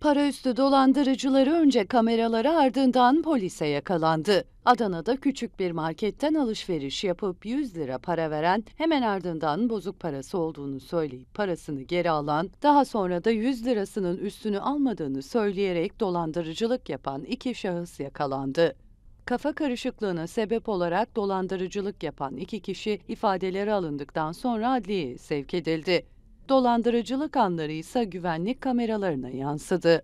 Para üstü dolandırıcıları önce kameralara ardından polise yakalandı. Adana'da küçük bir marketten alışveriş yapıp 100 lira para veren hemen ardından bozuk parası olduğunu söyleyip parasını geri alan, daha sonra da 100 lirasının üstünü almadığını söyleyerek dolandırıcılık yapan iki şahıs yakalandı. Kafa karışıklığına sebep olarak dolandırıcılık yapan iki kişi ifadeleri alındıktan sonra adliyeye sevk edildi. Dolandırıcılık anları ise güvenlik kameralarına yansıdı.